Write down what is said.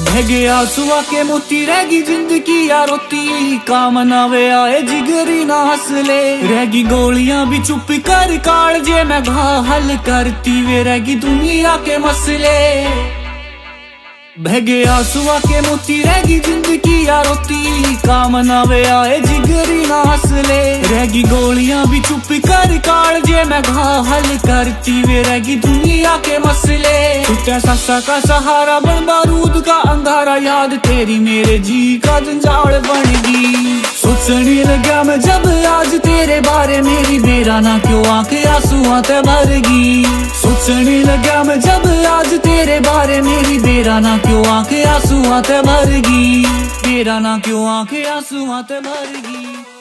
बह गया सुआ के मोती रहेगी ज़िंदगी या रोती। काम ना वे आए, जिगरी ना हसले। रहेगी गोलियाँ भी चुप कर, काल जे मैं घा हल करती। वे रहेगी दुनिया के मसले। बह गया के मोती रहेगी ज़िंदगी या रोती। काम ना वे आए, जिगरी ना हसले। रहेगी गोलियाँ भी चुप कर काल जे मैं घा हल करती वे रहेगी दुनिया के मसले। ससा का सहारा बन बारूद का अंधारा याद, तेरी मेरे जी का जंजाल बनेगी। सोचने लगा मैं जब आज तेरे बारे मेरी, मेरा ना क्यों आँखें आंसुआ ते भरगी। सोचने लगा मैं जब आज तेरे बारे मेरी, मेरा ना क्यों आँखें आंसुआ ते भरगी। मेरा ना क्यों आँखें आंसुआ ते भरगी।